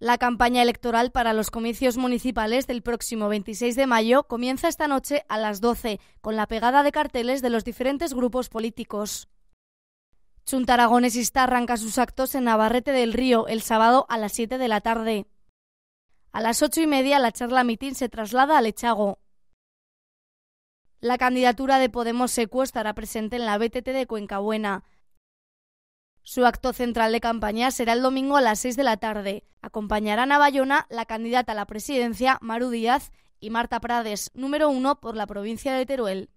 La campaña electoral para los comicios municipales del próximo 26 de mayo comienza esta noche a las 12 con la pegada de carteles de los diferentes grupos políticos. Chunta Aragonesista arranca sus actos en Navarrete del Río el sábado a las 7 de la tarde. A las ocho y media la charla mitin se traslada al Echago. La candidatura de Podemos Secu estará presente en la BTT de Cuencabuena. Su acto central de campaña será el domingo a las 6 de la tarde. Acompañarán a Bayona la candidata a la presidencia, Maru Díaz, y Marta Prades, número uno por la provincia de Teruel.